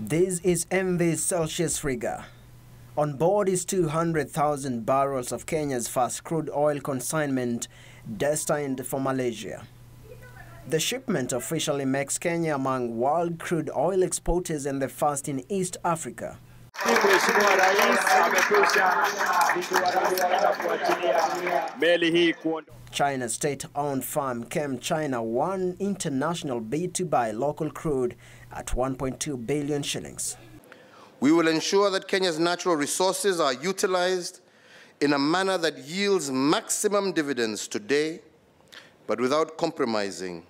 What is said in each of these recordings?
This is MV Celsius Riga. On board is 200,000 barrels of Kenya's first crude oil consignment destined for Malaysia. The shipment officially makes Kenya among world crude oil exporters and the first in East Africa. Meli hii kuondoka. China's state-owned firm Chem China won international bid to buy local crude at 1.2 billion shillings. We will ensure that Kenya's natural resources are utilized in a manner that yields maximum dividends today, but without compromising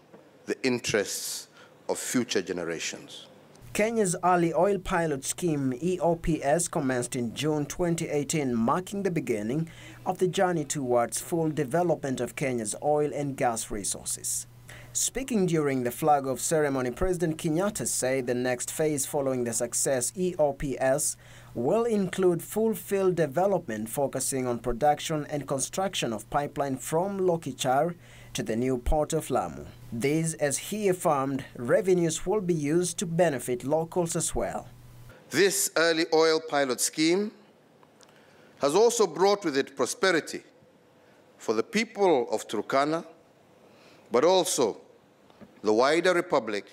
the interests of future generations. Kenya's early oil pilot scheme EOPS commenced in June 2018, marking the beginning of the journey towards full development of Kenya's oil and gas resources. Speaking during the flag-off ceremony, President Kenyatta said the next phase following the success EOPS will include full field development focusing on production and construction of pipeline from Lokichar to the new port of Lamu. This, as he affirmed, revenues will be used to benefit locals as well. This early oil pilot scheme has also brought with it prosperity for the people of Turkana, but also the wider republic,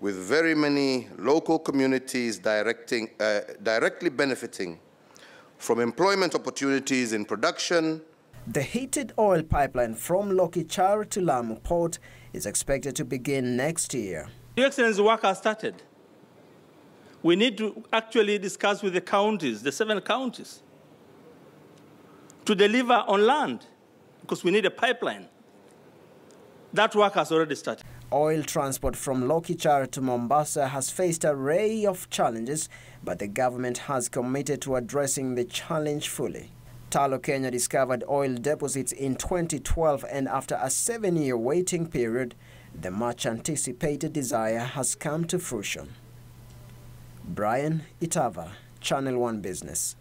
with very many local communities directing, uh, directly benefiting from employment opportunities in production. The heated oil pipeline from Lokichar to Lamu port is expected to begin next year. Your Excellency, work has started. We need to actually discuss with the counties, the seven counties, to deliver on land because we need a pipeline. That work has already started. Oil transport from Lokichar to Mombasa has faced an array of challenges, but the government has committed to addressing the challenge fully. Tullow Kenya discovered oil deposits in 2012 and after a seven-year waiting period, the much-anticipated desire has come to fruition. Brian Itava, Channel One Business.